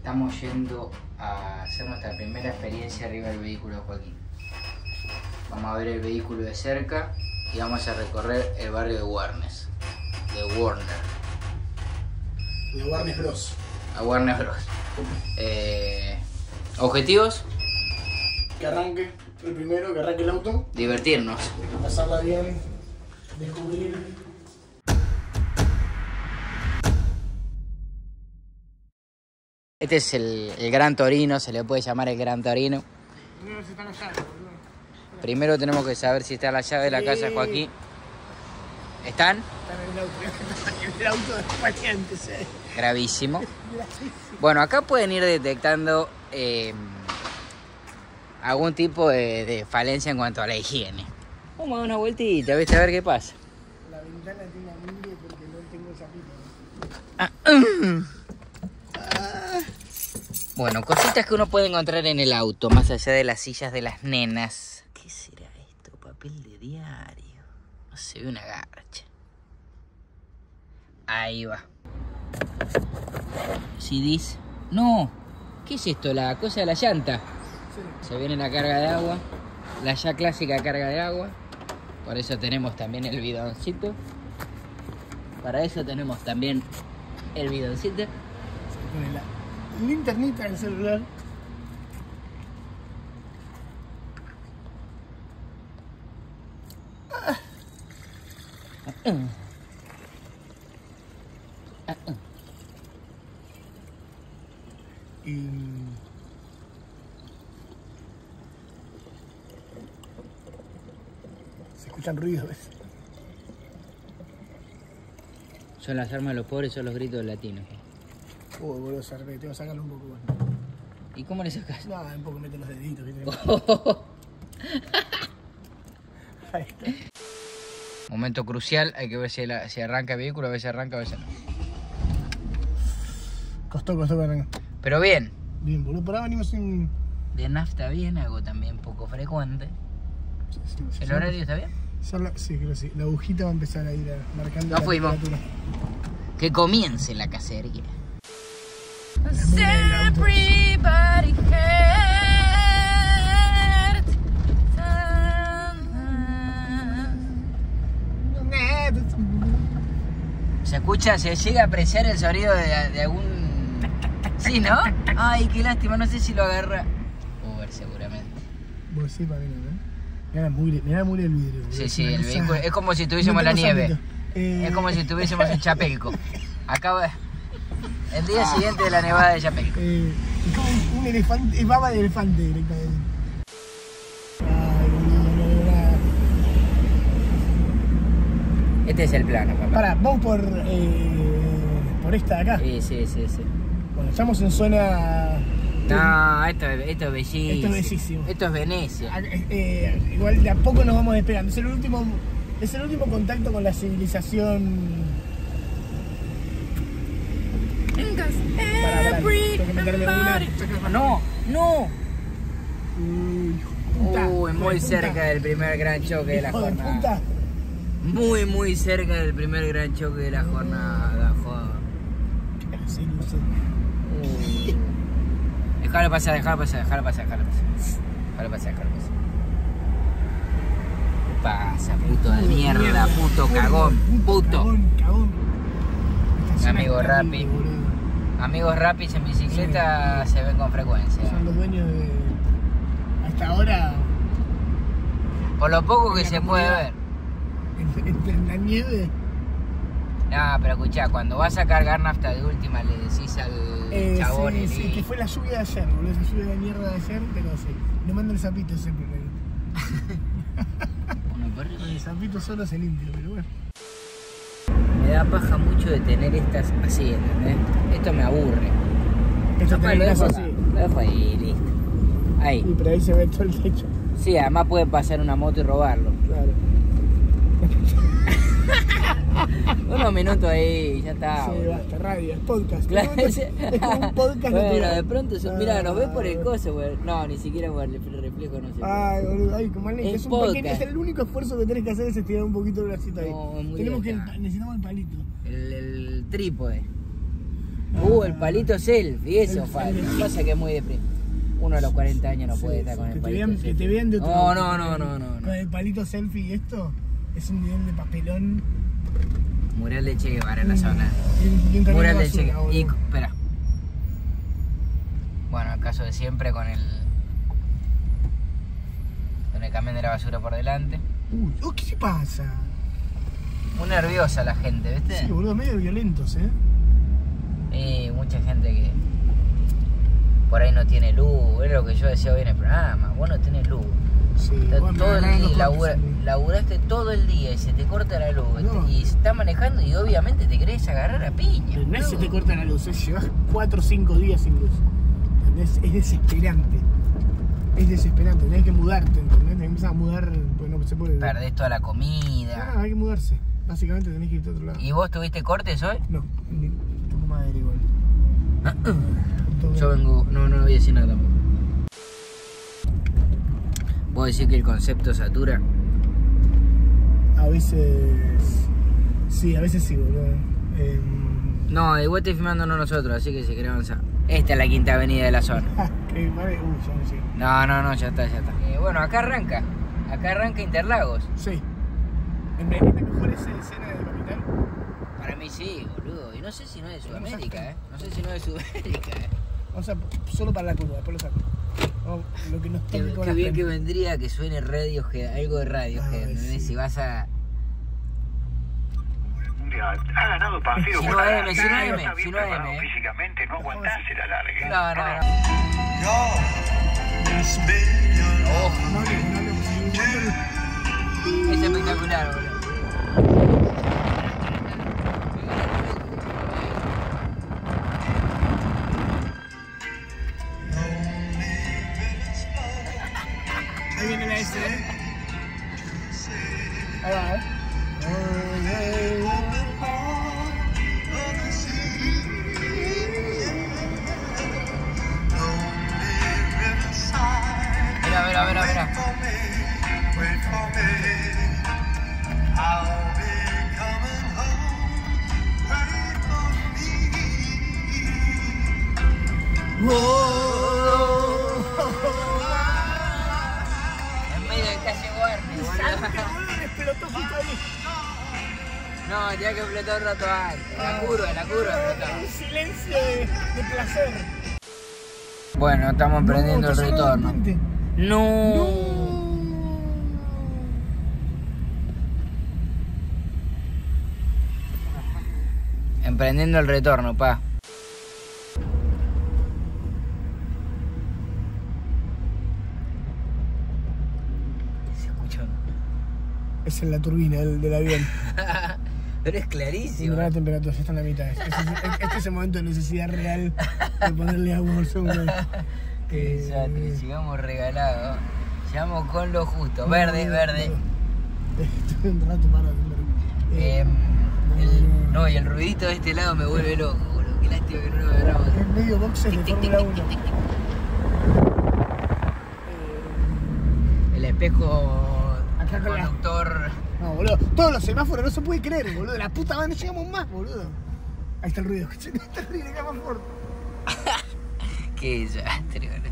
Estamos yendo a hacer nuestra primera experiencia arriba del vehículo de Joaquín. Vamos a ver el vehículo de cerca y vamos a recorrer el barrio de Warner. De Warner. De Warner Bros. A Warner Bros. Eh, ¿Objetivos? Que arranque el primero, que arranque el auto, Divertirnos. pasarla bien, descubrir. Este es el, el Gran Torino, se le puede llamar el Gran Torino. No se están las llaves, boludo. Primero tenemos que saber si está la llave de la casa de Joaquín. ¿Están? Están en el auto. en el auto de acompañantes, eh. Gravísimo. Bueno, acá pueden ir detectando eh, algún tipo de, de falencia en cuanto a la higiene. Vamos a dar una vueltita, ¿viste? A ver qué pasa. La ventana tiene porque no tengo zapito. Ah, Bueno, cositas que uno puede encontrar en el auto, más allá de las sillas de las nenas. ¿Qué será esto? Papel de diario. No se ve una garcha. Ahí va. CDs. No. ¿Qué es esto? La cosa de la llanta. Se viene la carga de agua. La ya clásica carga de agua. Por eso tenemos también el bidoncito. Para eso tenemos también el bidoncito. Con la linternita del celular. Y... Se escuchan ruidos. Son las armas de los pobres, son los gritos latinos. Uy, boludo, se arre- tengo que sacarlo un poco más. ¿Y cómo le sacas? No, un poco mete los deditos. Ahí está. Momento crucial, hay que ver si, la- si arranca el vehículo, a ver si arranca, a ver si no. Costó, costó que arranque. Pero bien, Bien, boludo, por ahora venimos sin... de nafta bien, algo también poco frecuente. ¿El horario está bien? La- sí, creo que sí. La agujita va a empezar a ir a- marcando Nos la fuimos. Que comience la cacería. Everybody hurt. ¿Se escucha? ¿Se llega a apreciar el sonido de, de algún... Sí, ¿no? Ay, qué lástima, no sé si lo agarra. Uber seguramente. Vos sí, para mí no, ¿eh? Mirá la mugre, mirá la mugre del vidrio. Sí, sí, el vehículo es como si estuviésemos en la nieve. Eh, Es como si estuviésemos en Chapelco. Acaba el día siguiente de la nevada de Chapelco. Eh, un, elefante, es baba de elefante directamente. Este es el plano, papá. Pará, vamos por, eh, por esta de acá. Sí, sí, sí, sí. Bueno, estamos en zona... No, esto, es- esto es bellísimo. Esto es bellísimo. Esto es Venecia. Ah, eh, eh, igual de a poco nos vamos despegando. Es el último, es el último contacto con la civilización. No, no. Uy, muy cerca del primer gran choque de la jornada. Muy, muy cerca del primer gran choque de la jornada. Uy. Déjalo pasar, déjalo pasar, déjalo pasar, déjalo pasar. Déjalo pasar, déjalo pasar. ¿Qué pasa, puto de mierda, puto cagón, puto? Amigo Rappi. Amigos rapis en bicicleta se ven con frecuencia. Son los dueños de. Hasta ahora. Por lo poco que se puede ver. en- en la nieve. No, pero escuchá, cuando vas a cargar nafta de última le decís al Eh, chabón sí, y sí, que fue la lluvia de ayer, boludo. Esa lluvia de mierda de ayer, pero sí. No mando el zapito siempre. Bueno, por- el zapito solo se limpia, pero bueno. Me da paja mucho de tener estas así, ¿entendés? Esto me aburre. Esto Capaz lo dejo, así. lo dejo ahí, listo. Y Ahí. pero ahí se ve todo el techo. Sí, además puede pasar una moto y robarlo. Claro. Unos minutos ahí, ya está. sí, boludo. basta, radio, es podcast. Claro, es, sí. es como un podcast Bueno, natural. de pronto, mira, nos ves por el Ah, coso, güey. No, ni siquiera por el reflejo, no sé. Ay, boludo, ay, como es, Es es un podcast. pequeño, es el único esfuerzo que tenés que hacer es estirar un poquito el bracito ahí. No, muy Tenemos que acá. el- necesitamos el palito. El, el trípode. Uh, el palito selfie, eso falta. Pasa que es muy deprimido. Uno a los 40 años no puede Sí, estar con que el te palito que te vean de otro No, no, no, no, no, Con el palito selfie y esto es un nivel de papelón. Mural de Che Guevara en Mm. la zona. Y un- y un camión Mural de Che. Y, espera. Bueno, el caso de siempre con el. Con el camión de la basura por delante. Uy, oh, ¿qué pasa? Muy nerviosa la gente, ¿viste? Sí, boludo, medio violentos, ¿eh? Y mucha gente que por ahí no tiene luz, es lo que yo decía hoy en el programa, vos no tenés luz. Sí, Está todo el día, labura-. Laburaste todo el día y se te corta la luz No. y está manejando y obviamente te querés agarrar a piña. No es se te corta la luz, es llevas 4 o 5 días sin luz. ¿Entendés? Es desesperante. Es desesperante, tenés que mudarte, ¿entendés? Te empiezas a mudar, pues no se puede. Perdés toda la Ah, comida. hay que mudarse. Básicamente tenés que irte a otro lado. ¿Y vos tuviste cortes hoy? No, tu madre igual. Yo vengo, no, no voy a decir nada tampoco. ¿Vos decís que el concepto satura? A veces. Sí, a veces sí, boludo. Em, No, igual estoy filmándonos nosotros, así que si querés avanzar. Esta es la quinta avenida de la zona. ya no sé. No, no, no, ya está, ya está. Eh, bueno, acá arranca. Acá arranca Interlagos. Sí. ¿En ¿Es la mejor esa escena de Capital? Para mí sí, boludo. Y no sé si no es de Sudamérica, ¿eh? No sé si no es de Sudamérica, ¿eh? O sea, solo para la curva, después lo saco. Lo que nos Qué, toque con qué bien que vendría que suene Radiohead, algo de Radiohead, ¿entendés? sí. Si vas a... Ha ganado partido Si no la M, si no no M, si no M, eh. físicamente, no aguantase la larga. No, no, no. No no igual- es espectacular, boludo. Ahí viene la S, ¿eh? Ahí va, ¿eh? Mira, mira, mira, mira. En explotó justo ahí. No, tenía que explotar un rato antes. La curva, la curva explotaba. Un silencio de, de placer. Bueno, estamos emprendiendo No, el retorno. bastante. No. Emprendiendo el retorno, pa. Es la turbina del, del avión. Pero es clarísimo. mirá la temperatura, ya está en la mitad. Este, es- este es el momento de necesidad real de ponerle agua por segundo. Qué desastre, llegamos regalados. Llegamos con lo justo. Verde, verde. Estuve un rato parado. Eh, Eh, el- no, y el ruidito de este lado me vuelve loco, boludo. Qué lástima que no lo agarramos. es medio boxer de Fórmula 1. El espejo conductor. No, boludo. Todos los semáforos no se puede creer, boludo. La puta madre no llegamos más, boludo. Ahí está el ruido. Qué desastre, boludo.